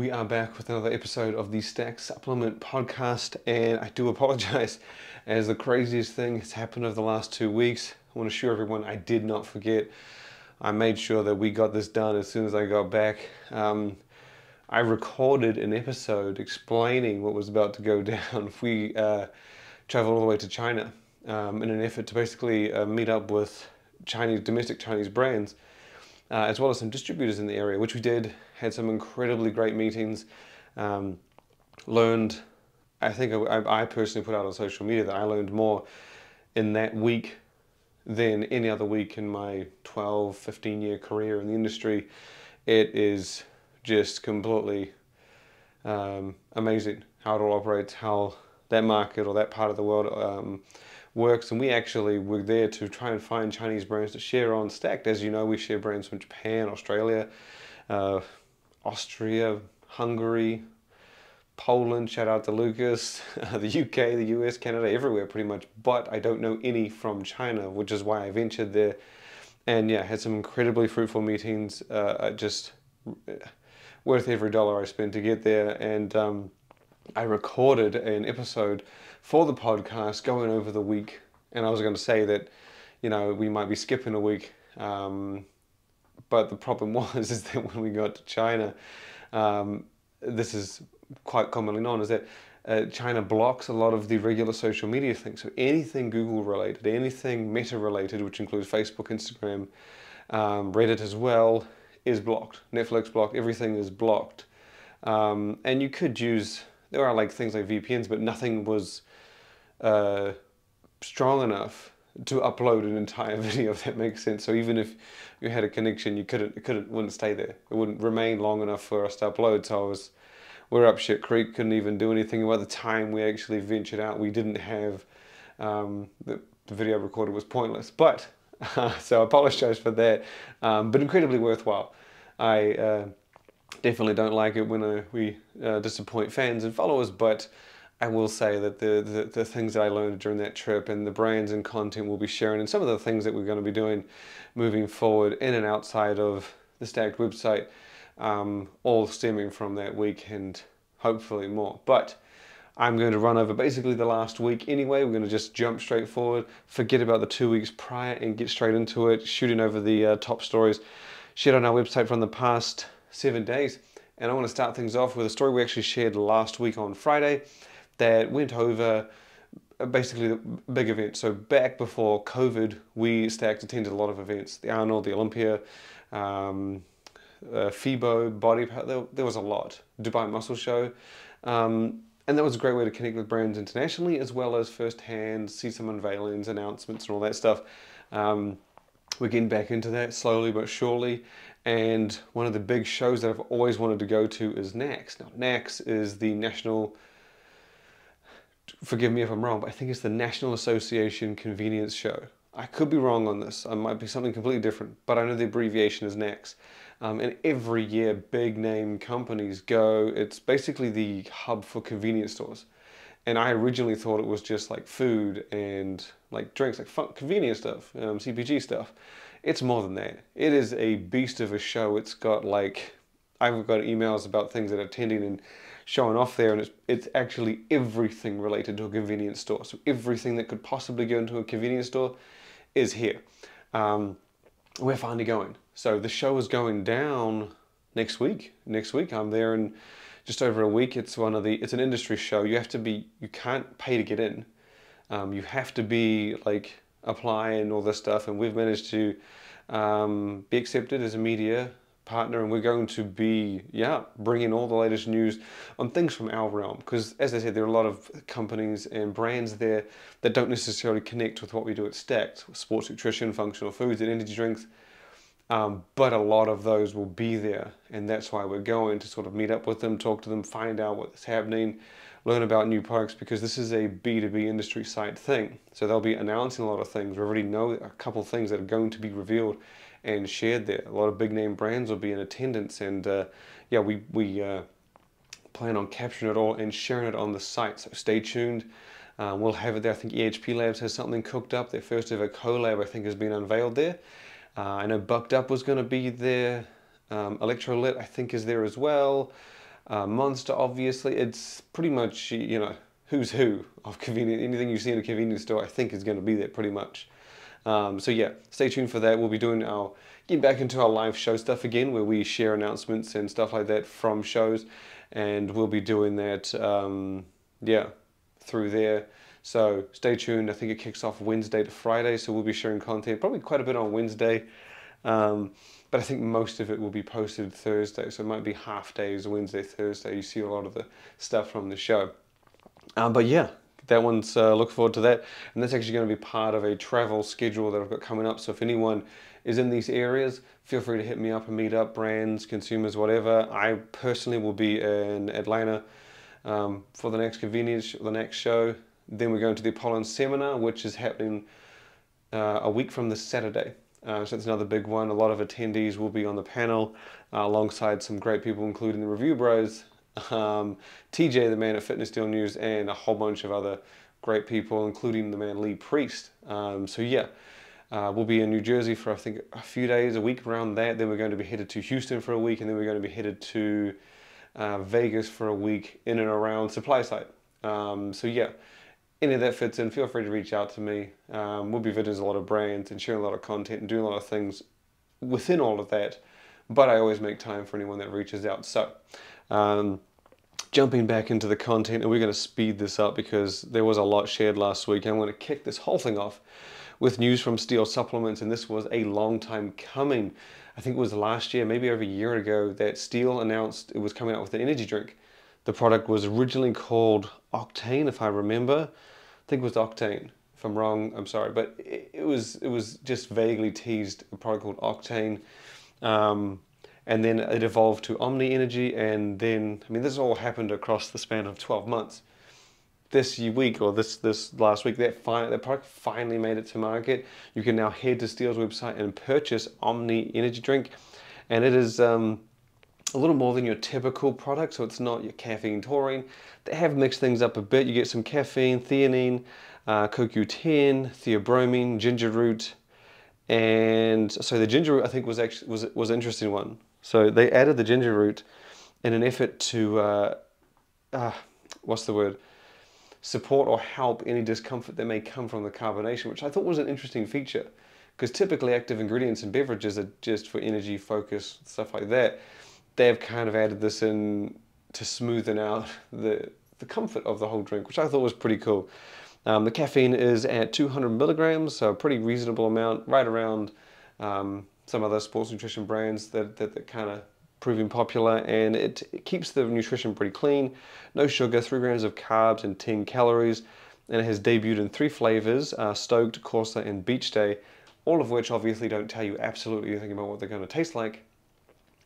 We are back with another episode of the Stack Supplement podcast, and I do apologize as the craziest thing has happened over the last two weeks. I want to assure everyone I did not forget. I made sure that we got this done as soon as I got back. Um, I recorded an episode explaining what was about to go down. We uh, traveled all the way to China um, in an effort to basically uh, meet up with Chinese domestic Chinese brands uh, as well as some distributors in the area, which we did. Had some incredibly great meetings. Um, learned, I think I, I, personally put out on social media that I learned more in that week than any other week in my 12, 15 year career in the industry. It is just completely um, amazing how it all operates, how that market or that part of the world um, works. And we actually were there to try and find Chinese brands to share on Stacked. As you know, we share brands from Japan, Australia, uh, Austria, Hungary, Poland, shout out to Lucas, the UK, the US, Canada, everywhere pretty much, but I don't know any from China, which is why I ventured there. And yeah, had some incredibly fruitful meetings, uh, just uh, worth every dollar I spent to get there. And um, I recorded an episode for the podcast going over the week, and I was going to say that, you know, we might be skipping a week, um, but the problem was is that when we got to China, um, this is quite commonly known, is that uh, China blocks a lot of the regular social media things. So anything Google related, anything Meta related, which includes Facebook, Instagram, um, Reddit as well, is blocked. Netflix blocked. Everything is blocked. Um, and you could use there are like things like VPNs, but nothing was uh, strong enough to upload an entire video. If that makes sense. So even if you had a connection, you couldn't, it couldn't, wouldn't stay there. It wouldn't remain long enough for us to upload. So I was, we're up shit creek. Couldn't even do anything. By the time we actually ventured out, we didn't have um, the, the video recorder was pointless. But so I apologize for that. Um, but incredibly worthwhile. I. Uh, definitely don't like it when uh, we uh, disappoint fans and followers, but I will say that the, the, the, things that I learned during that trip and the brands and content we'll be sharing and some of the things that we're going to be doing moving forward in and outside of the Stacked website, um, all stemming from that week and hopefully more. But I'm going to run over basically the last week anyway. We're going to just jump straight forward, forget about the two weeks prior and get straight into it, shooting over the uh, top stories shared on our website from the past seven days. And I want to start things off with a story we actually shared last week on Friday that went over uh, basically the big event. So back before COVID, we stacked attended a lot of events. The Arnold, the Olympia, um, uh, FIBO, Body there, there, was a lot. Dubai Muscle Show. Um, and that was a great way to connect with brands internationally as well as firsthand see some unveilings, announcements, and all that stuff. Um, we're getting back into that slowly but surely. And one of the big shows that I've always wanted to go to is NACS. Now, NACS is the National, forgive me if I'm wrong, but I think it's the National Association Convenience Show. I could be wrong on this. I might be something completely different, but I know the abbreviation is NACS. Um, and every year, big name companies go. It's basically the hub for convenience stores. And I originally thought it was just like food and like drinks, like fun, convenience stuff, um, CPG stuff. It's more than that. It is a beast of a show. It's got like, I've got emails about things that are attending and showing off there, and it's, it's actually everything related to a convenience store. So everything that could possibly go into a convenience store is here. Um, we're finally going. So the show is going down next week. Next week, I'm there in just over a week. It's one of the. It's an industry show. You have to be. You can't pay to get in. Um, you have to be like apply and all this stuff, and we've managed to um, be accepted as a media partner, and we're going to be, yeah, bringing all the latest news on things from our realm. Because, as I said, there are a lot of companies and brands there that don't necessarily connect with what we do at Stacked, sports nutrition, functional foods, and energy drinks. Um, but a lot of those will be there, and that's why we're going to sort of meet up with them, talk to them, find out what's happening, learn about new products because this is a B2B industry side thing. So they'll be announcing a lot of things. We already know a couple things that are going to be revealed and shared there. A lot of big name brands will be in attendance and uh, yeah, we, we uh, plan on capturing it all and sharing it on the site. So stay tuned. Um, we'll have it there. I think EHP Labs has something cooked up. Their first ever collab, I think, has been unveiled there. Uh, I know Bucked Up was going to be there. Um, Electrolit, I think, is there as well. Uh, Monster, obviously, it's pretty much, you know, who's who of convenience. Anything you see in a convenience store, I think is going to be there pretty much. Um, so yeah, stay tuned for that. We'll be doing our getting back into our live show stuff again, where we share announcements and stuff like that from shows, and we'll be doing that. Um, yeah, through there. So stay tuned. I think it kicks off Wednesday to Friday, so we'll be sharing content probably quite a bit on Wednesday. Um, but I think most of it will be posted Thursday, so it might be half days Wednesday, Thursday. You see a lot of the stuff from the show. Um, but yeah, that one's uh, look forward to that, and that's actually going to be part of a travel schedule that I've got coming up. So if anyone is in these areas, feel free to hit me up and meet up, brands, consumers, whatever. I personally will be in Atlanta um, for the next convenience, the next show. Then we're going to the Apollon seminar, which is happening uh, a week from this Saturday. Uh, so that's another big one. A lot of attendees will be on the panel uh, alongside some great people, including the Review Bros, um, TJ, the man at Fitness Deal News, and a whole bunch of other great people, including the man Lee Priest. Um, so yeah, uh, we'll be in New Jersey for I think a few days, a week around that. Then we're going to be headed to Houston for a week, and then we're going to be headed to uh, Vegas for a week in and around SupplySide. Um, so yeah, any of that fits in, feel free to reach out to me. Um, we'll be visiting a lot of brands and sharing a lot of content and doing a lot of things within all of that. But I always make time for anyone that reaches out. So, um, jumping back into the content, and we're going to speed this up because there was a lot shared last week. I'm going to kick this whole thing off with news from Steel Supplements, and this was a long time coming. I think it was last year, maybe over a year ago, that Steel announced it was coming out with an energy drink. The product was originally called Octane, if I remember. I think it was Octane. If I'm wrong, I'm sorry, but it, it was it was just vaguely teased a product called Octane, um, and then it evolved to Omni Energy, and then I mean this all happened across the span of 12 months. This week or this this last week, that fin- that product finally made it to market. You can now head to Steel's website and purchase Omni Energy Drink, and it is. Um, a little more than your typical product, so it's not your caffeine taurine. They have mixed things up a bit. You get some caffeine, theanine, uh, CoQ10, theobromine, ginger root, and so the ginger root I think was actually was was an interesting one. So they added the ginger root in an effort to uh, uh, what's the word support or help any discomfort that may come from the carbonation, which I thought was an interesting feature because typically active ingredients in beverages are just for energy, focus, stuff like that they've kind of added this in to smoothen out the, the comfort of the whole drink, which I thought was pretty cool. Um, the caffeine is at 200 milligrams, so a pretty reasonable amount, right around um, some other sports nutrition brands that, that, that kind of proving popular and it, it, keeps the nutrition pretty clean. No sugar, 3 grams of carbs and 10 calories. And it has debuted in three flavors, uh, Stoked, Corsa and Beach Day, all of which obviously don't tell you absolutely anything about what they're going to taste like.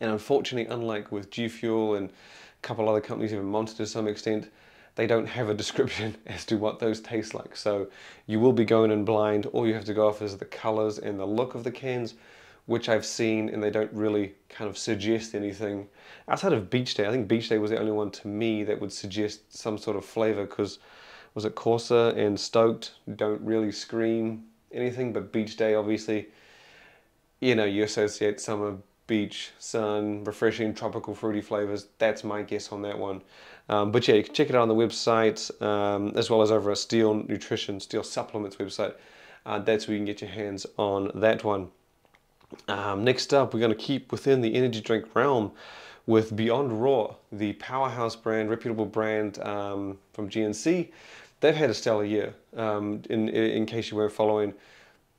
And unfortunately, unlike with G Fuel and a couple other companies, even Monster to some extent, they don't have a description as to what those taste like. So you will be going in blind. All you have to go off is the colors and the look of the cans, which I've seen, and they don't really kind of suggest anything. Outside of Beach Day, I think Beach Day was the only one to me that would suggest some sort of flavor because was it Corsa and Stoked don't really scream anything, but Beach Day obviously, you know, you associate summer beach, sun, refreshing, tropical, fruity flavors. That's my guess on that one. Um, but yeah, you can check it out on the website um, as well as over at Steel Nutrition, Steel Supplements website. Uh, that's where you can get your hands on that one. Um, next up, we're going to keep within the energy drink realm with Beyond Raw, the powerhouse brand, reputable brand um, from GNC. They've had a stellar year. Um, in, in case you weren't following,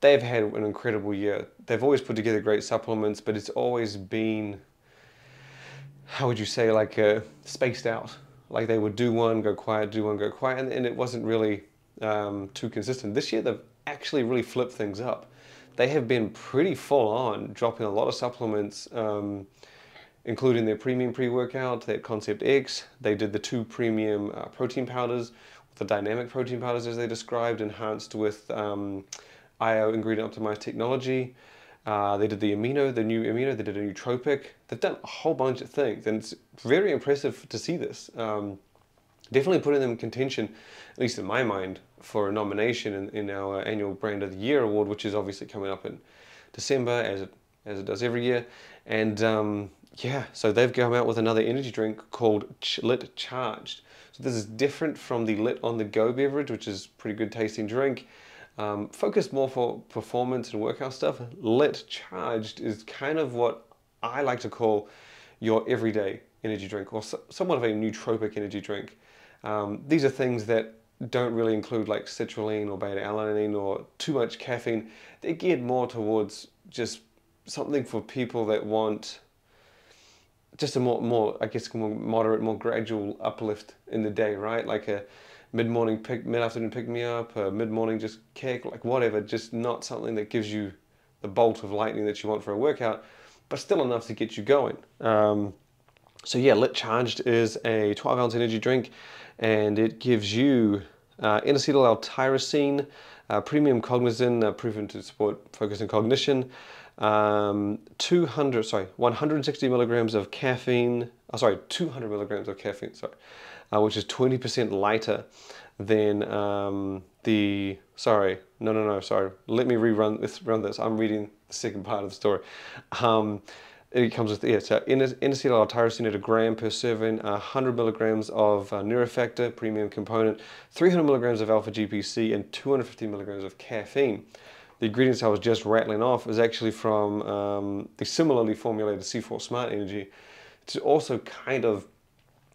they've had an incredible year. They've always put together great supplements, but it's always been, how would you say, like uh, spaced out. Like they would do one, go quiet, do one, go quiet, and, and it wasn't really um, too consistent. This year, they've actually really flipped things up. They have been pretty full on, dropping a lot of supplements, um, including their premium pre workout, their Concept X. They did the two premium uh, protein powders, the dynamic protein powders as they described, enhanced with. Um, IO ingredient optimized technology. Uh, they did the amino, the new amino, they did a nootropic. They've done a whole bunch of things, and it's very impressive to see this. Um, definitely putting them in contention, at least in my mind, for a nomination in, in our annual Brand of the Year award, which is obviously coming up in December, as it as it does every year. And um, yeah, so they've come out with another energy drink called Ch- Lit Charged. So this is different from the Lit on the Go beverage, which is pretty good tasting drink. Um, focused more for performance and workout stuff. Lit Charged is kind of what I like to call your everyday energy drink or so, somewhat of a nootropic energy drink. Um, these are things that don't really include like citrulline or beta alanine or too much caffeine. They're geared more towards just something for people that want just a more, more I guess, more moderate, more gradual uplift in the day, right? Like a mid-morning pick, mid-afternoon pick-me-up, a mid-morning just kick, like whatever. Just not something that gives you the bolt of lightning that you want for a workout, but still enough to get you going. Um, so yeah, Lit Charged is a 12 ounce energy drink and it gives you uh, N-acetyl L-tyrosine, uh, premium cognizin, uh, proven to support focus and cognition, um, 200, sorry, 160 milligrams of caffeine, oh, sorry, 200 milligrams of caffeine, sorry, uh, which is 20% lighter than um, the, sorry, no, no, no, sorry, let me rerun this, run this. I'm reading the second part of the story. Um, it comes with yeah, so N-acetyl tyrosine at a gram per serving, 100 milligrams of uh, Neurofactor premium component, 300 milligrams of alpha GPC, and 250 milligrams of caffeine. The ingredients I was just rattling off is actually from um, the similarly formulated C4 Smart Energy. It's also kind of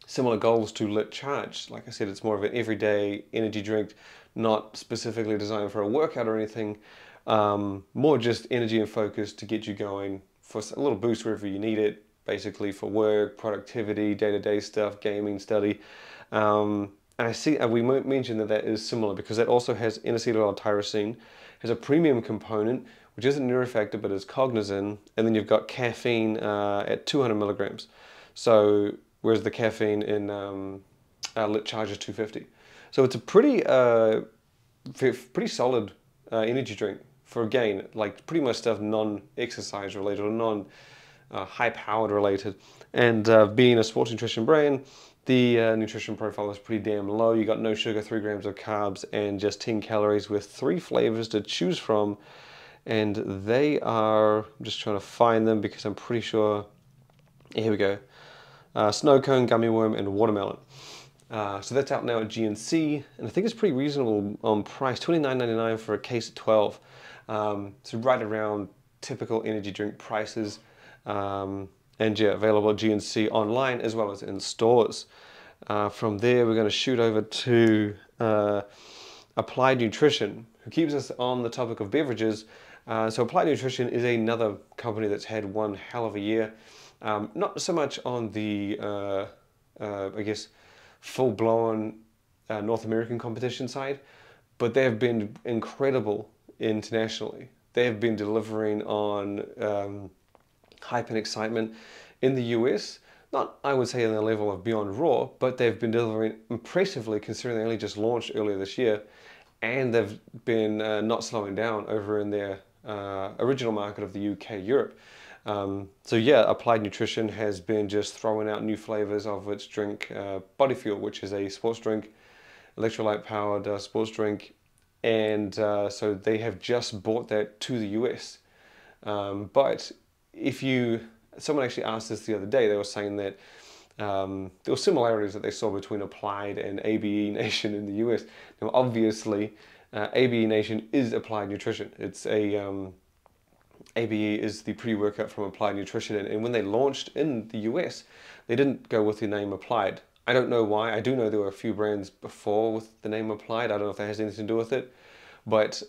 similar goals to Lit Charge. Like I said, it's more of an everyday energy drink, not specifically designed for a workout or anything. Um, more just energy and focus to get you going for a little boost wherever you need it, basically for work, productivity, day-to-day stuff, gaming, study. Um, and I see, we mentioned that that is similar because that also has N-acetyl tyrosine, has a premium component, which isn't neurofactor but is cognizin, and then you've got caffeine uh, at 200 milligrams. So whereas the caffeine in um, uh, Lit Charge is 250. So it's a pretty, uh, pretty solid uh, energy drink for again, like pretty much stuff non-exercise related or non uh, related. And uh, being a sports nutrition brand, the uh, nutrition profile is pretty damn low. You got no sugar, three grams of carbs, and just 10 calories with three flavors to choose from. And they are, I'm just trying to find them because I'm pretty sure, here we go. Uh, snow cone, gummy worm, and watermelon. Uh, so that's out now at GNC, and I think it's pretty reasonable on price, $29.99 for a case of 12. Um, so right around typical energy drink prices. Um, and yeah, available at GNC online as well as in stores. Uh, from there, we're going to shoot over to uh, Applied Nutrition, who keeps us on the topic of beverages. Uh, so Applied Nutrition is another company that's had one hell of a year. Um, not so much on the, uh, uh, I guess, full-blown uh, North American competition side, but they have been incredible internationally. They have been delivering on um, hype and excitement in the US. Not, I would say, on the level of Beyond Raw, but they've been delivering impressively considering they only just launched earlier this year. And they've been uh, not slowing down over in their uh, original market of the UK, Europe. Um, so yeah, Applied Nutrition has been just throwing out new flavors of its drink, uh, Body Fuel, which is a sports drink, electrolyte powered uh, sports drink and uh, so they have just bought that to the US. Um, but if you, someone actually asked this the other day, they were saying that um, there were similarities that they saw between Applied and ABE Nation in the US. Now, obviously, uh, ABE Nation is Applied Nutrition. It's a um, ABE is the pre-workout from Applied Nutrition, and, and when they launched in the US, they didn't go with the name Applied. I don't know why. I do know there were a few brands before with the name applied. I don't know if that has anything to do with it. But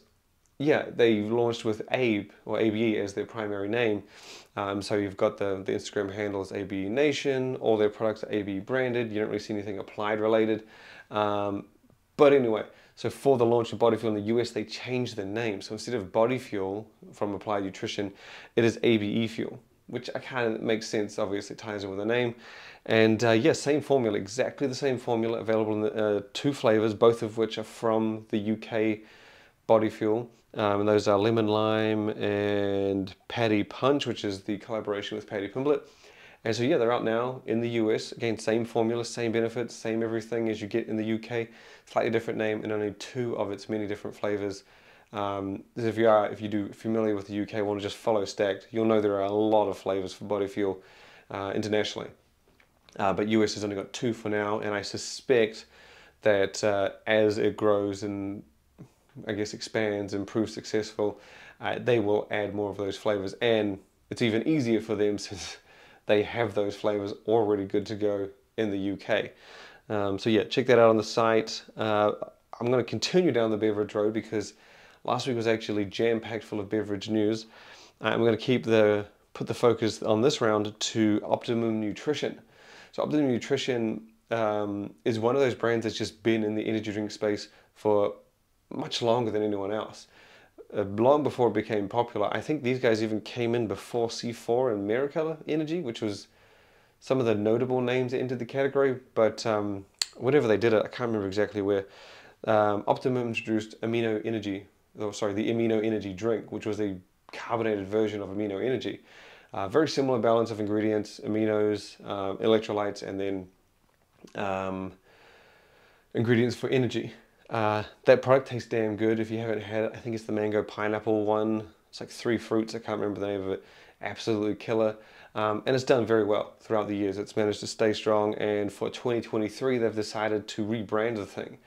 yeah, they launched with Abe or ABE as their primary name. Um, so you've got the, the Instagram handles ABE Nation. All their products are ABE branded. You don't really see anything applied related. Um, but anyway, so for the launch of Body Fuel in the US, they changed the name. So instead of Body Fuel from Applied Nutrition, it is ABE Fuel, which I kind of makes sense. Obviously, ties in with the name. And uh, yeah, same formula, exactly the same formula available in the, uh, two flavors, both of which are from the UK body fuel. Um, and those are lemon lime and Paddy Punch, which is the collaboration with Paddy Pimblett. And so yeah, they're out now in the US. Again, same formula, same benefits, same everything as you get in the UK. Slightly different name and only two of its many different flavors Um, if you are, if you do familiar with the UK, want to just follow Stacked, you'll know there are a lot of flavors for body fuel uh, internationally. Uh, but US has only got two for now, and I suspect that uh, as it grows and I guess expands and proves successful, uh, they will add more of those flavors, and it's even easier for them since they have those flavors already good to go in the UK. Um, so yeah, check that out on the site. Uh, I'm going to continue down the beverage road because last week was actually jam-packed full of beverage news. Uh, I'm going to keep the put the focus on this round to Optimum Nutrition. So Optimum Nutrition um, is one of those brands that's just been in the energy drink space for much longer than anyone else. Uh, long before it became popular, I think these guys even came in before C4 and Miracolo Energy, which was some of the notable names that entered the category. But um, whatever they did it, I can't remember exactly where. Um, Optimum introduced Amino Energy, oh, sorry, the Amino Energy drink, which was a carbonated version of Amino Energy. Uh, very similar balance of ingredients, aminos, uh, electrolytes, and then um, ingredients for energy. Uh, that product tastes damn good. If you haven't had it, I think it's the mango pineapple one. It's like three fruits. I can't remember the name of it. Absolutely killer. Um, and it's done very well throughout the years. It's managed to stay strong. And for 2023, they've decided to rebrand the thing.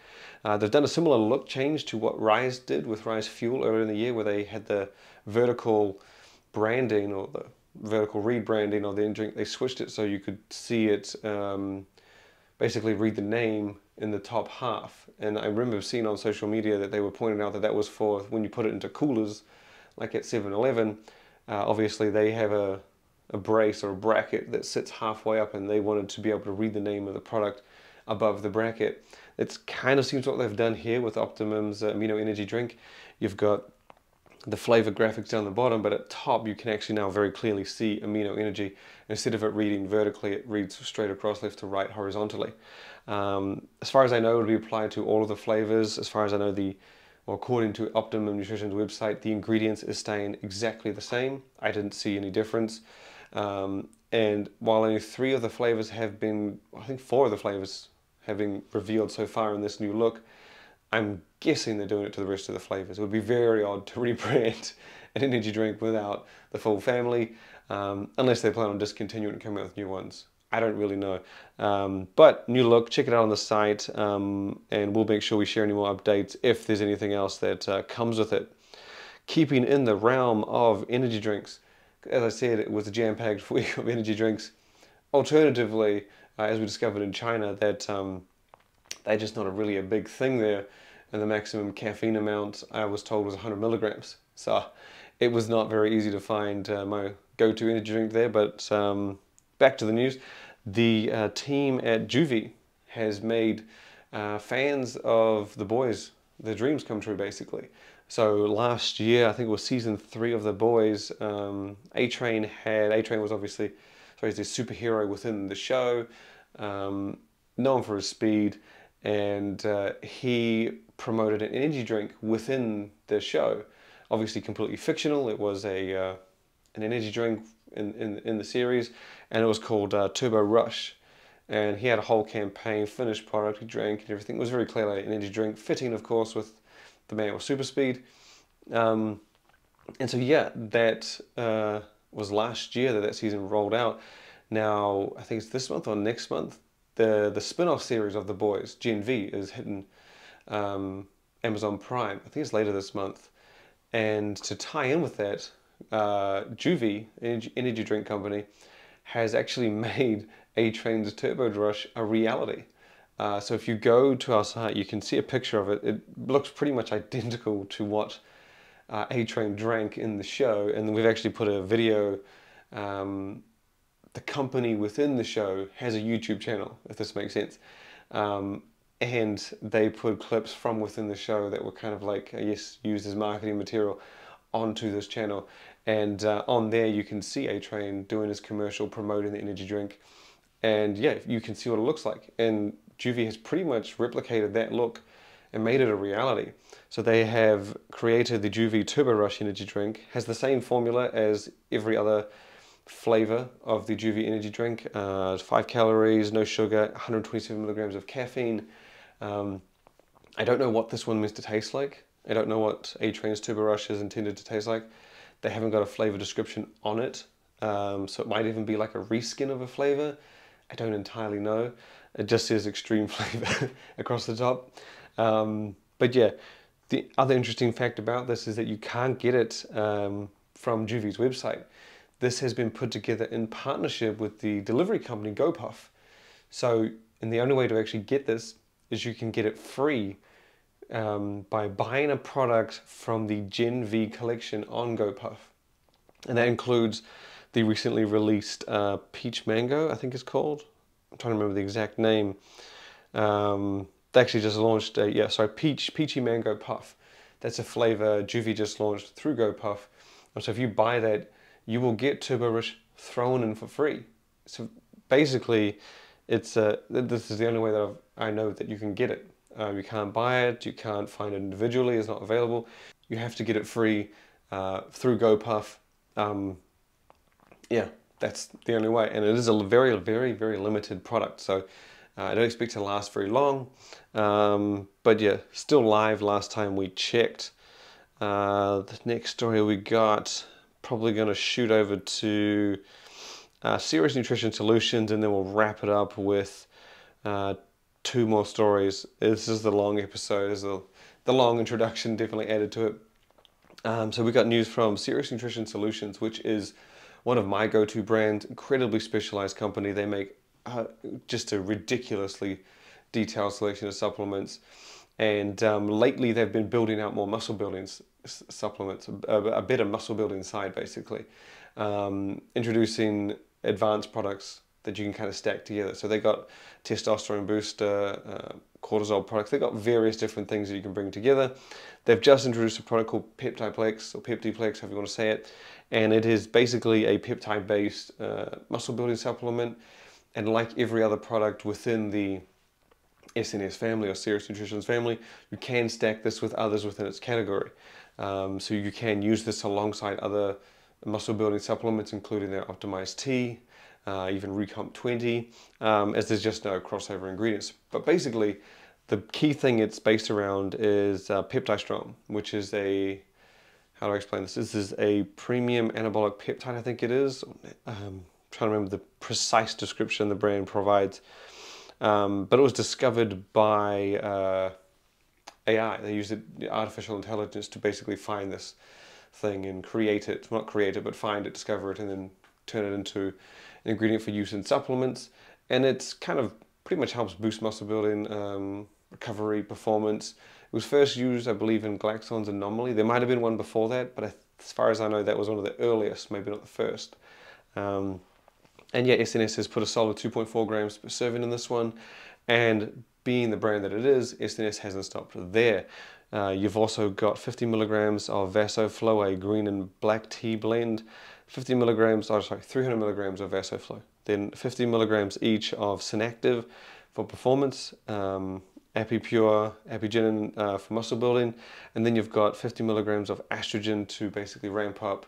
Uh, they've done a similar look change to what Ryse did with Ryse Fuel earlier in the year, where they had the vertical branding or the vertical rebranding of the drink. They switched it so you could see it. Um, basically read the name in the top half. And I remember seeing on social media that they were pointing out that that was for when you put it into coolers, like at 7-Eleven, uh, obviously they have a, a brace or a bracket that sits halfway up and they wanted to be able to read the name of the product above the bracket. It kind of seems what they've done here with Optimum's Amino Energy drink. You've got the flavor graphics down the bottom, but at top you can actually now very clearly see amino energy. Instead of it reading vertically, it reads straight across left to right horizontally. Um, as far as I know, it will be applied to all of the flavors. As far as I know, the well, according to Optimum Nutrition's website, the ingredients is staying exactly the same. I didn't see any difference. Um, and while only three of the flavors have been, I think four of the flavors have been revealed so far in this new look, I'm guessing they're doing it to the rest of the flavors. It would be very odd to rebrand an energy drink without the full family, um, unless they plan on discontinuing and coming out with new ones. I don't really know. Um, but new look, check it out on the site, um, and we'll make sure we share any more updates if there's anything else that uh, comes with it. Keeping in the realm of energy drinks, as I said, it was a jam-packed week of energy drinks. Alternatively, uh, as we discovered in China, that um, they're just not a really a big thing there and the maximum caffeine amount I was told was 100 milligrams. So it was not very easy to find uh, my go-to energy drink there. But um, back to the news, the uh, team at Juvee has made uh, fans of the boys their dreams come true basically. So last year, I think it was season three of The Boys, um, A-Train had, A-Train was obviously, sorry, he's a superhero within the show, um, known for his speed, and uh, he promoted an energy drink within the show. Obviously, completely fictional. It was a uh, an energy drink in, in in the series, and it was called uh, Turbo Rush. And he had a whole campaign, finished product, he drank and everything. It was very clearly an energy drink, fitting, of course, with the man with super speed. Um, and so, yeah, that uh, was last year that that season rolled out. Now, I think it's this month or next month, the the spin-off series of The Boys, Gen V, is hitting um, Amazon Prime. I think it's later this month. And to tie in with that, uh, Juvee, energy, energy drink company, has actually made A Train's Turbo Rush a reality. Uh, so if you go to our site, you can see a picture of it. It looks pretty much identical to what uh, A Train drank in the show, and we've actually put a video. Um, the company within the show has a YouTube channel, if this makes sense. Um, and they put clips from within the show that were kind of like, I guess, used as marketing material onto this channel. And uh, on there, you can see A Train doing his commercial promoting the energy drink. And yeah, you can see what it looks like. And Juvee has pretty much replicated that look and made it a reality. So they have created the Juvee Turbo Rush energy drink, has the same formula as every other flavor of the Juvee energy drink. Uh, five calories, no sugar, 127 milligrams of caffeine, um, I don't know what this one means to taste like. I don't know what A Train's Turbo Rush is intended to taste like. They haven't got a flavor description on it, um, so it might even be like a reskin of a flavor. I don't entirely know. It just says extreme flavor across the top. Um, but yeah, the other interesting fact about this is that you can't get it um, from Juvee's website. This has been put together in partnership with the delivery company GoPuff. So, and the only way to actually get this is you can get it free um, by buying a product from the Gen V collection on GoPuff. And that includes the recently released uh, Peach Mango, I think it's called. I'm trying to remember the exact name. Um, they actually just launched a, yeah, sorry, Peach, Peachy Mango Puff. That's a flavor Juvee just launched through GoPuff. And so if you buy that, you will get Turbo thrown in for free. So basically, it's uh, this is the only way that I've, i know that you can get it. Uh, you can't buy it, you can't find it individually, it's not available. You have to get it free uh, through GoPuff. Um, yeah, that's the only way. And it is a very, very, very limited product. So uh, I don't expect to last very long. Um, but yeah, still live last time we checked. Uh, the next story we got, probably going to shoot over to uh, Serious Nutrition Solutions and then we'll wrap it up with uh, two more stories. This is the long episode, is the, the long introduction definitely added to it. Um, so we got news from Serious Nutrition Solutions, which is one of my go-to brands, incredibly specialized company. They make uh, just a ridiculously detailed selection of supplements. And um, lately they've been building out more muscle building supplements, a, a, better muscle building side basically. Um, introducing advanced products that you can kind of stack together. So they got testosterone booster, uh, cortisol products. They've got various different things that you can bring together. They've just introduced a product called Peptiplex or Peptiplex, however you want to say it. And it is basically a peptide-based uh, muscle building supplement. And like every other product within the SNS family or Serious Nutrition's family, you can stack this with others within its category. Um, so you can use this alongside other muscle building supplements, including their Optimized T, uh, even Recomp 20, um, as there's just no crossover ingredients. But basically, the key thing it's based around is uh, Peptide which is a, how do I explain this? This is a premium anabolic peptide, I think it is. Um, trying to remember the precise description the brand provides. Um, but it was discovered by uh, AI. They used artificial intelligence to basically find this thing and create it, not create it, but find it, discover it, and then turn it into an ingredient for use in supplements. And it's kind of pretty much helps boost muscle building, um, recovery, performance. It was first used, I believe, in Glaxon's Anomaly. There might have been one before that, but as far as I know, that was one of the earliest, maybe not the first. Um, and yeah, SNS has put a solid 2.4 grams per serving in this one. And being the brand that it is, SNS hasn't stopped there. Uh, you've also got 50 milligrams of Vasoflow, a green and black tea blend. 50 milligrams, oh sorry, 300 milligrams of Vasoflow. Then 50 milligrams each of Synactive for performance, um, Apipure, Apigenin uh, for muscle building, and then you've got 50 milligrams of AstraGin to basically ramp up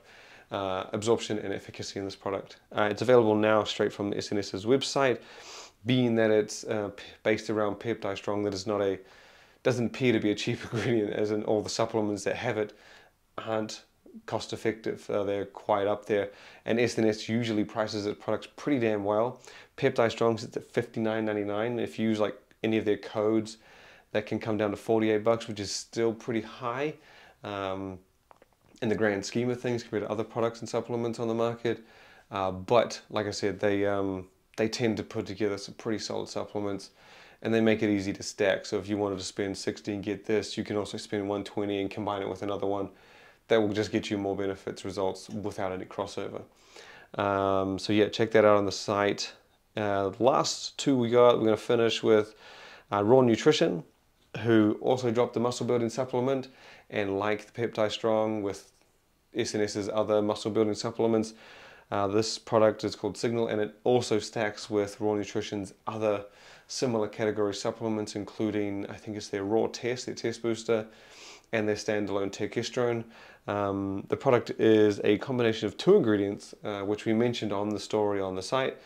uh, absorption and efficacy in this product. Uh, it's available now straight from SNS's website, being that it's uh, based around PeptiStrong, that is not a doesn't appear to be a cheap ingredient, as in all the supplements that have it aren't cost effective. Uh, they're quite up there. And SNS usually prices its products pretty damn well. PeptiStrong sits at $59.99. If you use like any of their codes, that can come down to 48 bucks, which is still pretty high um, in the grand scheme of things compared to other products and supplements on the market. Uh, but like I said, they um, they tend to put together some pretty solid supplements and they make it easy to stack. So if you wanted to spend 60 and get this, you can also spend 120 and combine it with another one that will just get you more benefits results without any crossover. Um, so yeah, check that out on the site. Uh, last two we got, we're going to finish with uh, Raw Nutrition, who also dropped the muscle building supplement and like the PeptiStrong with SNS's other muscle building supplements. Uh, this product is called Signal and it also stacks with Raw Nutrition's other similar category supplements, including I think it's their Raw Test, their test booster, and their standalone testosterone. Um, the product is a combination of two ingredients, uh, which we mentioned on the story on the site.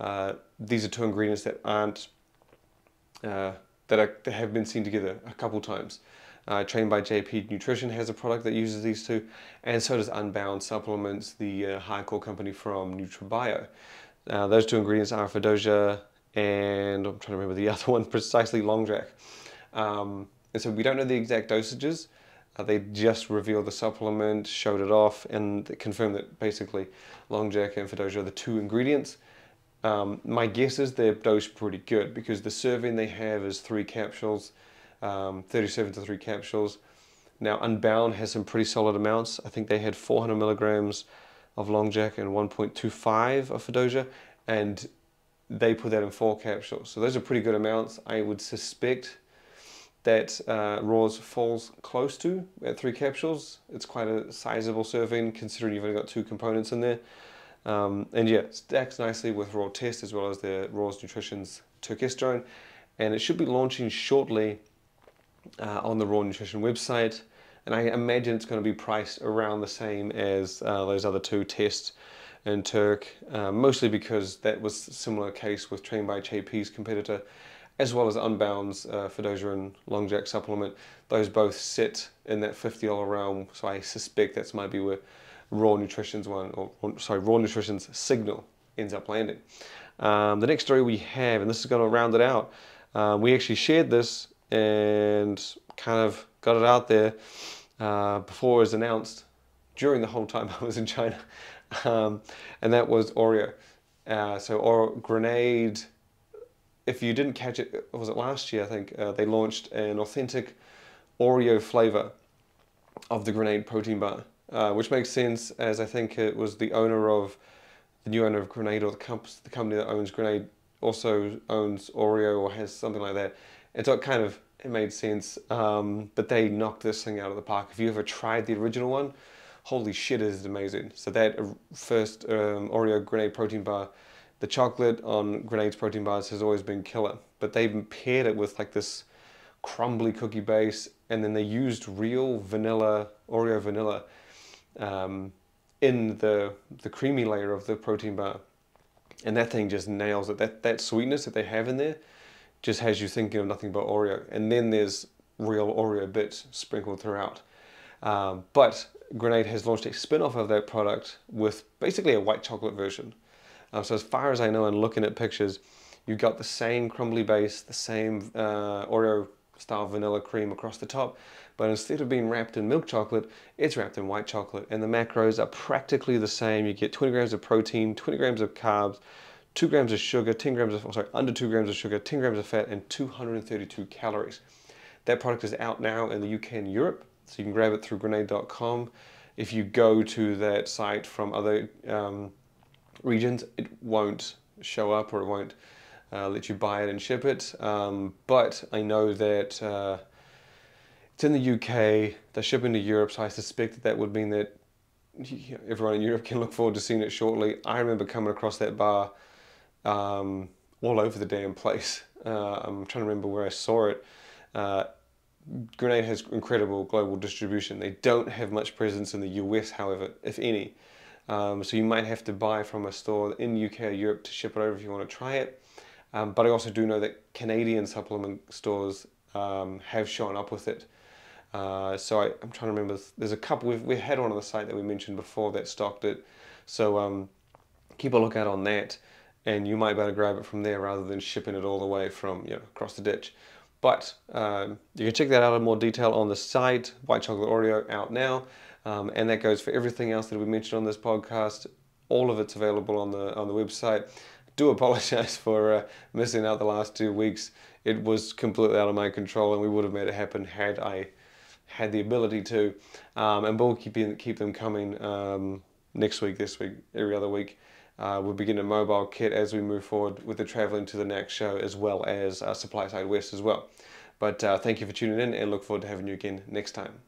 Uh, these are two ingredients that aren't uh, that, are, that have been seen together a couple times. Uh, Trained by JP Nutrition has a product that uses these two, and so does Unbound Supplements, the uh, high core company from NutraBio. Uh, those two ingredients are Fadogia and I'm trying to remember the other one precisely, Longjack. Um, and so we don't know the exact dosages. Uh, they just revealed the supplement, showed it off, and confirmed that basically Longjack and Fadogia are the two ingredients. Um, my guess is they're dosed pretty good because the serving they have is three capsules, um, 37 to three capsules. Now Unbound has some pretty solid amounts. I think they had 400 milligrams of Long Jack and 1.25 of Fadogia, and they put that in four capsules. So those are pretty good amounts. I would suspect that uh, Raw's falls close to at three capsules. It's quite a sizable serving considering you've only got two components in there. Um, and yeah, stacks nicely with Raw Test as well as the Raw's Nutrition's Turkesterone. And it should be launching shortly uh, on the Raw Nutrition website. And I imagine it's going to be priced around the same as uh, those other two tests in Turk, uh, mostly because that was a similar case with Trained by JP's competitor, as well as Unbound's uh, and Long Jack supplement. Those both sit in that $50 realm, so I suspect that's might be where Raw Nutrition's one, or sorry, Raw Nutrition's signal ends up landing. Um, the next story we have, and this is going to round it out, uh, we actually shared this and kind of got it out there uh, before it was announced during the whole time I was in China um, and that was Oreo. Uh, so or Grenade, if you didn't catch it, was it last year? I think uh, they launched an authentic Oreo flavor of the Grenade protein bar, uh, which makes sense as I think it was the owner of the new owner of Grenade or the, comp- the company that owns Grenade also owns Oreo or has something like that. And so it kind of it made sense. Um, but they knocked this thing out of the park. If you ever tried the original one, holy shit, is it amazing. So that first um, Oreo Grenade protein bar, the chocolate on Grenade's protein bars has always been killer, but they've paired it with like this crumbly cookie base, and then they used real vanilla, Oreo vanilla, um, in the, the creamy layer of the protein bar. And that thing just nails it. That, that sweetness that they have in there just has you thinking of nothing but Oreo. And then there's real Oreo bits sprinkled throughout. Um, but Grenade has launched a spin-off of that product with basically a white chocolate version. Um, so as far as I know and looking at pictures, you've got the same crumbly base, the same uh, Oreo style vanilla cream across the top, but instead of being wrapped in milk chocolate, it's wrapped in white chocolate. And the macros are practically the same. You get 20 grams of protein, 20 grams of carbs, 2 grams of sugar, 10 grams of, sorry, under 2 grams of sugar, 10 grams of fat, and 232 calories. That product is out now in the UK and Europe. So you can grab it through grenade.com. If you go to that site from other um, regions, it won't show up or it won't uh, let you buy it and ship it. Um, but I know that uh, it's in the UK, they're shipping to Europe, so I suspect that that would mean that everyone in Europe can look forward to seeing it shortly. I remember coming across that bar um, all over the damn place. Uh, I'm trying to remember where I saw it. Uh, Grenade has incredible global distribution. They don't have much presence in the US, however, if any. Um, so you might have to buy from a store in UK or Europe to ship it over if you want to try it. Um, but I also do know that Canadian supplement stores um, have shown up with it. Uh, so I, am trying to remember. There's a couple. We've we had one on the site that we mentioned before that stocked it. So um, keep a lookout on that, and you might be able to grab it from there rather than shipping it all the way from you know across the ditch. But um, you can check that out in more detail on the site, White Chocolate Oreo out now. Um, and that goes for everything else that we mentioned on this podcast. All of it's available on the on the website. Do apologize for uh, missing out the last two weeks. It was completely out of my control, and we would have made it happen had I had the ability to. Um, and we'll keep keep them coming um, next week, this week, every other week. Uh, we'll begin a mobile kit as we move forward with the traveling to the next show as well as uh, Supply Side West as well. But uh, thank you for tuning in and look forward to having you again next time.